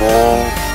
Oh,